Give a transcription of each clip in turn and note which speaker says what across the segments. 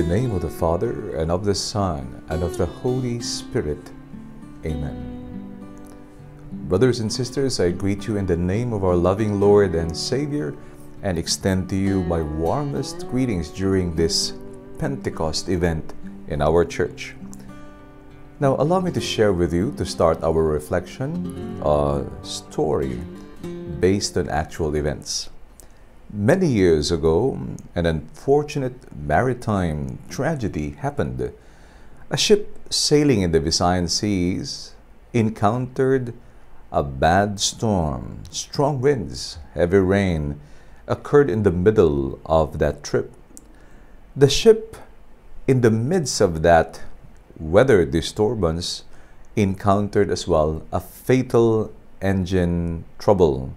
Speaker 1: the name of the Father, and of the Son, and of the Holy Spirit. Amen. Brothers and sisters, I greet you in the name of our loving Lord and Savior and extend to you my warmest greetings during this Pentecost event in our church. Now, allow me to share with you to start our reflection a story based on actual events. Many years ago, an unfortunate maritime tragedy happened. A ship sailing in the Visayan seas encountered a bad storm. Strong winds, heavy rain occurred in the middle of that trip. The ship, in the midst of that weather disturbance, encountered as well a fatal engine trouble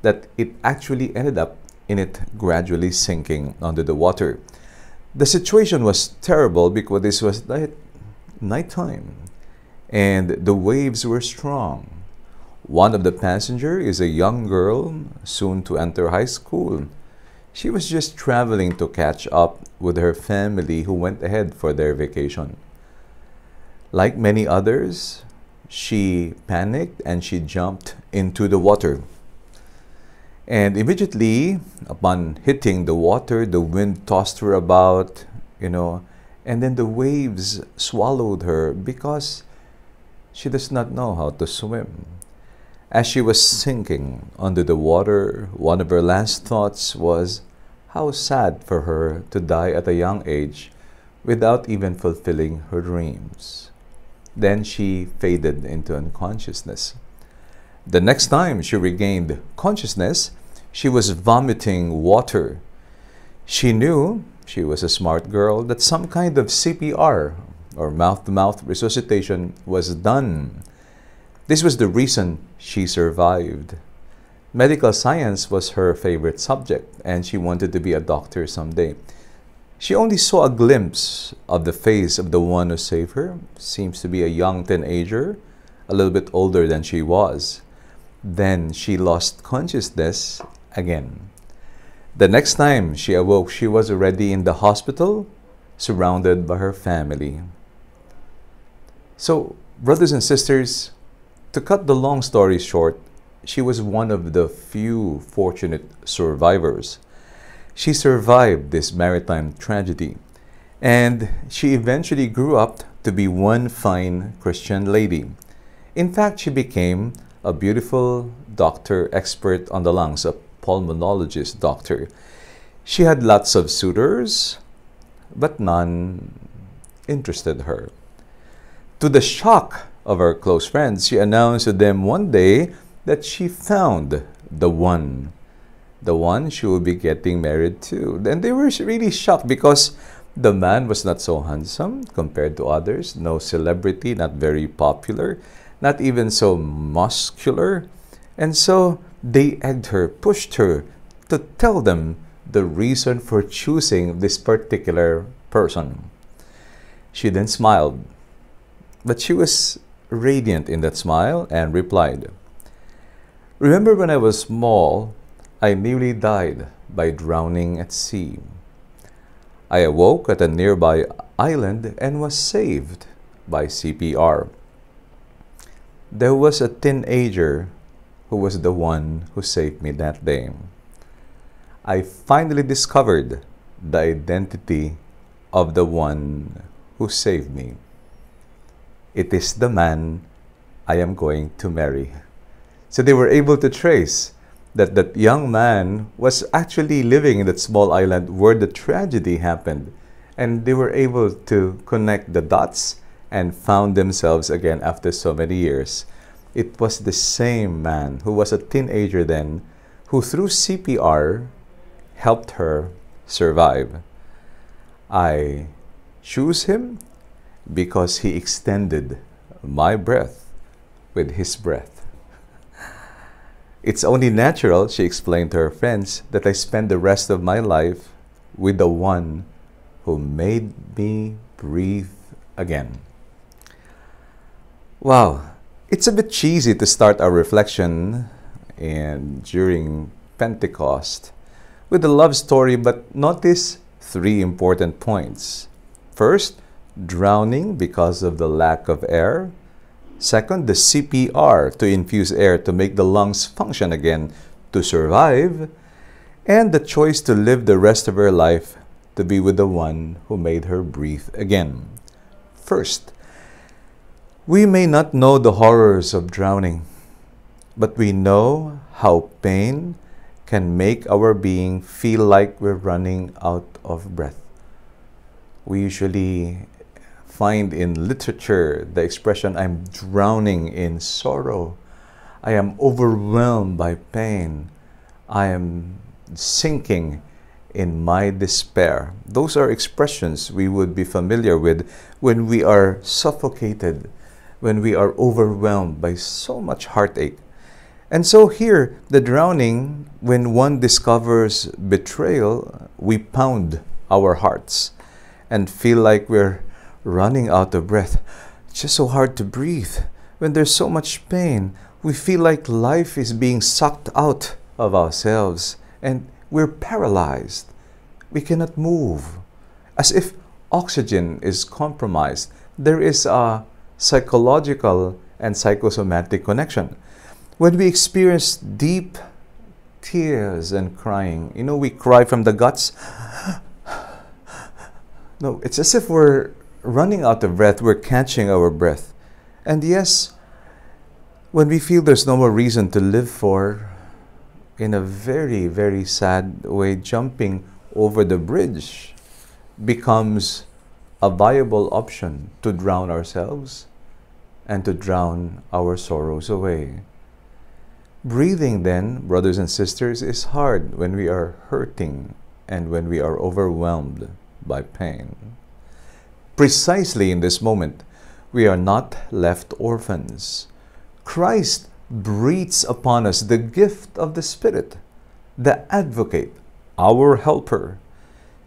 Speaker 1: that it actually ended up in it gradually sinking under the water. The situation was terrible because this was night nighttime and the waves were strong. One of the passengers is a young girl soon to enter high school. She was just traveling to catch up with her family who went ahead for their vacation. Like many others, she panicked and she jumped into the water. And immediately, upon hitting the water, the wind tossed her about, you know, and then the waves swallowed her because she does not know how to swim. As she was sinking under the water, one of her last thoughts was how sad for her to die at a young age without even fulfilling her dreams. Then she faded into unconsciousness. The next time she regained consciousness, she was vomiting water. She knew, she was a smart girl, that some kind of CPR or mouth to mouth resuscitation was done. This was the reason she survived. Medical science was her favorite subject, and she wanted to be a doctor someday. She only saw a glimpse of the face of the one who saved her. Seems to be a young teenager, a little bit older than she was. Then she lost consciousness again. The next time she awoke, she was already in the hospital, surrounded by her family. So, brothers and sisters, to cut the long story short, she was one of the few fortunate survivors. She survived this maritime tragedy, and she eventually grew up to be one fine Christian lady. In fact, she became a beautiful doctor expert on the lungs, a pulmonologist doctor. She had lots of suitors, but none interested her. To the shock of her close friends, she announced to them one day that she found the one, the one she would be getting married to. And they were really shocked because the man was not so handsome compared to others, no celebrity, not very popular, not even so muscular. And so they egged her, pushed her to tell them the reason for choosing this particular person. She then smiled, but she was radiant in that smile and replied, Remember when I was small, I nearly died by drowning at sea. I awoke at a nearby island and was saved by CPR. There was a teenager who was the one who saved me that day. I finally discovered the identity of the one who saved me. It is the man I am going to marry. So they were able to trace that that young man was actually living in that small island where the tragedy happened. And they were able to connect the dots and found themselves again after so many years. It was the same man who was a teenager then who, through CPR, helped her survive. I choose him because he extended my breath with his breath. It's only natural, she explained to her friends, that I spend the rest of my life with the one who made me breathe again. Wow, it's a bit cheesy to start our reflection and during Pentecost with a love story, but notice three important points. First, drowning because of the lack of air. Second, the CPR to infuse air to make the lungs function again to survive. And the choice to live the rest of her life to be with the one who made her breathe again. First, we may not know the horrors of drowning, but we know how pain can make our being feel like we're running out of breath. We usually find in literature the expression, I'm drowning in sorrow. I am overwhelmed by pain. I am sinking in my despair. Those are expressions we would be familiar with when we are suffocated, when we are overwhelmed by so much heartache. And so here, the drowning, when one discovers betrayal, we pound our hearts and feel like we're running out of breath. It's just so hard to breathe. When there's so much pain, we feel like life is being sucked out of ourselves and we're paralyzed. We cannot move. As if oxygen is compromised. There is a psychological and psychosomatic connection. When we experience deep tears and crying, you know, we cry from the guts. no, it's as if we're running out of breath, we're catching our breath. And yes, when we feel there's no more reason to live for, in a very, very sad way, jumping over the bridge becomes a viable option to drown ourselves and to drown our sorrows away. Breathing, then, brothers and sisters, is hard when we are hurting and when we are overwhelmed by pain. Precisely in this moment, we are not left orphans. Christ breathes upon us the gift of the Spirit, the advocate, our helper.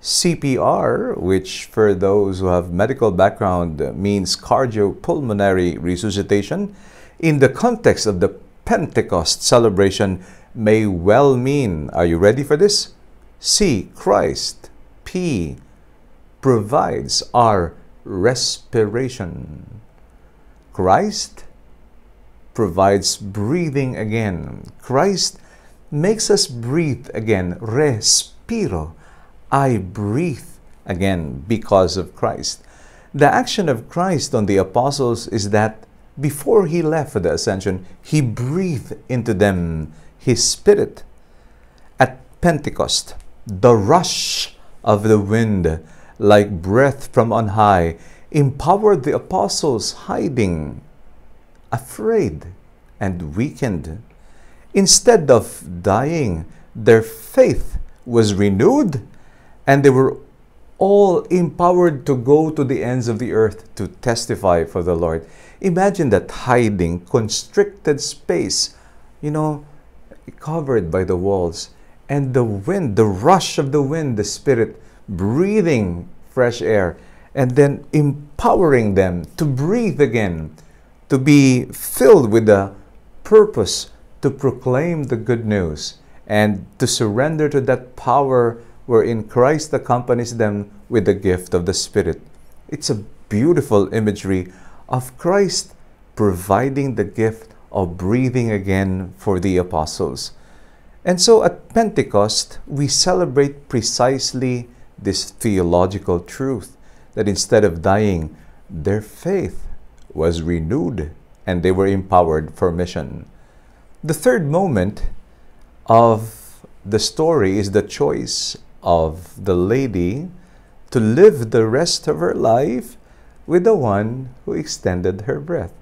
Speaker 1: CPR, which for those who have medical background uh, means cardiopulmonary resuscitation, in the context of the Pentecost celebration may well mean, are you ready for this? C, Christ. P, provides our respiration. Christ provides breathing again. Christ makes us breathe again. Respiro. I breathe again because of Christ. The action of Christ on the apostles is that before he left for the ascension, he breathed into them his spirit. At Pentecost, the rush of the wind, like breath from on high, empowered the apostles hiding afraid and weakened. Instead of dying, their faith was renewed and they were all empowered to go to the ends of the earth to testify for the Lord. Imagine that hiding, constricted space, you know, covered by the walls, and the wind, the rush of the wind, the Spirit breathing fresh air, and then empowering them to breathe again to be filled with the purpose to proclaim the good news and to surrender to that power wherein Christ accompanies them with the gift of the Spirit. It's a beautiful imagery of Christ providing the gift of breathing again for the apostles. And so at Pentecost, we celebrate precisely this theological truth that instead of dying, their faith was renewed and they were empowered for mission. The third moment of the story is the choice of the lady to live the rest of her life with the one who extended her breath.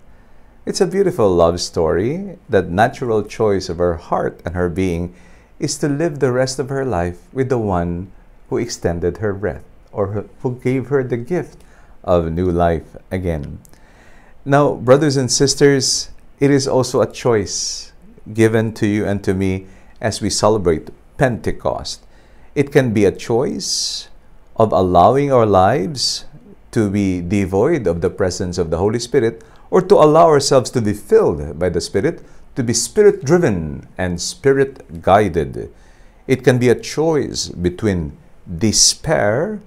Speaker 1: It's a beautiful love story. That natural choice of her heart and her being is to live the rest of her life with the one who extended her breath or who gave her the gift of new life again. Now, brothers and sisters, it is also a choice given to you and to me as we celebrate Pentecost. It can be a choice of allowing our lives to be devoid of the presence of the Holy Spirit or to allow ourselves to be filled by the Spirit, to be Spirit driven and Spirit guided. It can be a choice between despair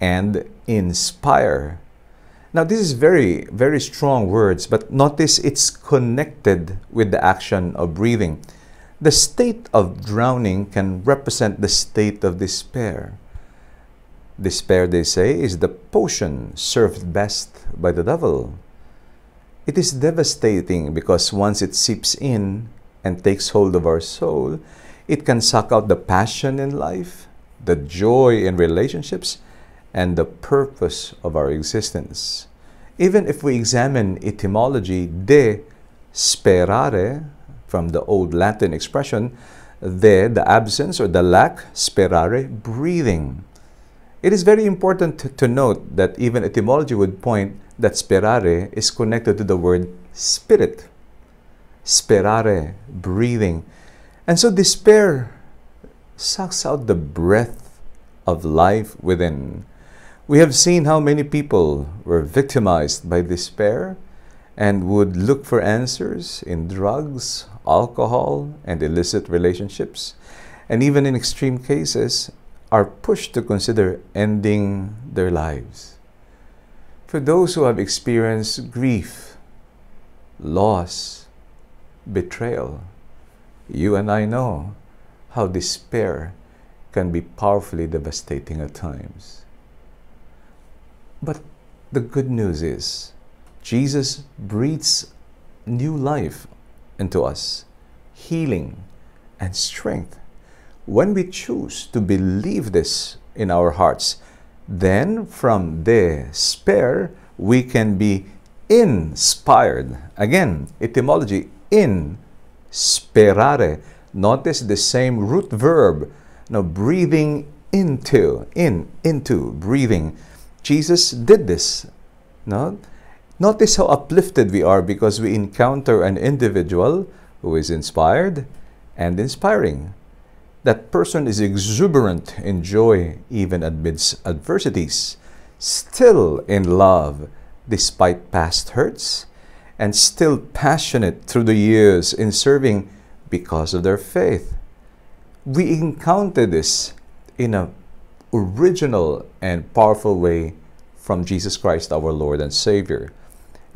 Speaker 1: and inspire. Now, this is very, very strong words, but notice it's connected with the action of breathing. The state of drowning can represent the state of despair. Despair, they say, is the potion served best by the devil. It is devastating because once it seeps in and takes hold of our soul, it can suck out the passion in life, the joy in relationships, and the purpose of our existence. Even if we examine etymology, de sperare, from the old Latin expression, de, the absence or the lack, sperare, breathing. It is very important to, to note that even etymology would point that sperare is connected to the word spirit. Sperare, breathing. And so despair sucks out the breath of life within. We have seen how many people were victimized by despair and would look for answers in drugs, alcohol, and illicit relationships, and even in extreme cases, are pushed to consider ending their lives. For those who have experienced grief, loss, betrayal, you and I know how despair can be powerfully devastating at times. But the good news is, Jesus breathes new life into us, healing and strength. When we choose to believe this in our hearts, then from despair we can be inspired. Again, etymology in sperare. Notice the same root verb. Now breathing into, in, into, breathing. Jesus did this. No? Notice how uplifted we are because we encounter an individual who is inspired and inspiring. That person is exuberant in joy even amidst adversities, still in love despite past hurts, and still passionate through the years in serving because of their faith. We encounter this in an original and powerful way from Jesus Christ our Lord and Savior.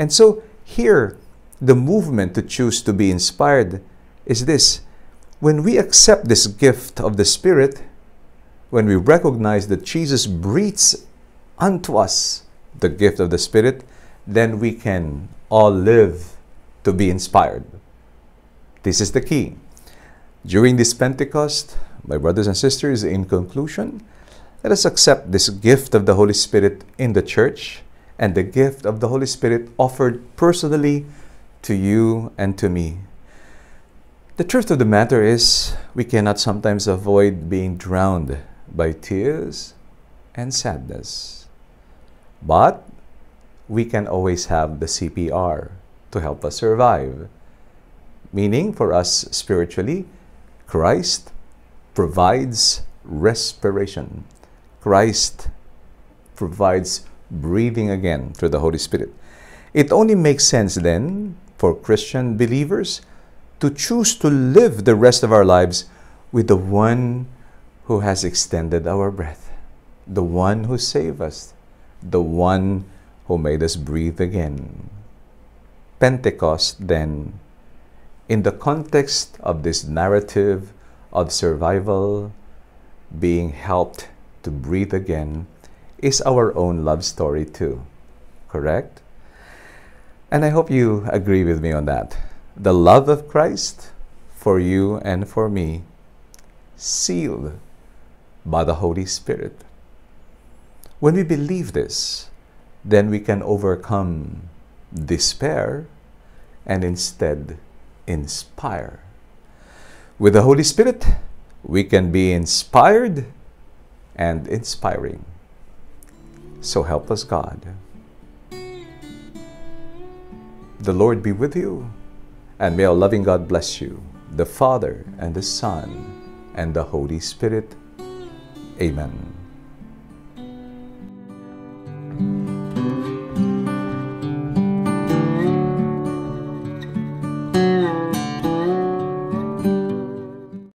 Speaker 1: And so here, the movement to choose to be inspired is this. When we accept this gift of the Spirit, when we recognize that Jesus breathes unto us the gift of the Spirit, then we can all live to be inspired. This is the key. During this Pentecost, my brothers and sisters, in conclusion, let us accept this gift of the Holy Spirit in the church and the gift of the Holy Spirit offered personally to you and to me. The truth of the matter is, we cannot sometimes avoid being drowned by tears and sadness. But we can always have the CPR to help us survive. Meaning, for us spiritually, Christ provides respiration. Christ provides breathing again through the Holy Spirit. It only makes sense then for Christian believers to choose to live the rest of our lives with the one who has extended our breath, the one who saved us, the one who made us breathe again. Pentecost, then, in the context of this narrative of survival, being helped to breathe again, is our own love story too. Correct? And I hope you agree with me on that. The love of Christ for you and for me, sealed by the Holy Spirit. When we believe this, then we can overcome despair and instead inspire. With the Holy Spirit, we can be inspired and inspiring. So help us, God. The Lord be with you, and may our loving God bless you, the Father, and the Son, and the Holy Spirit. Amen.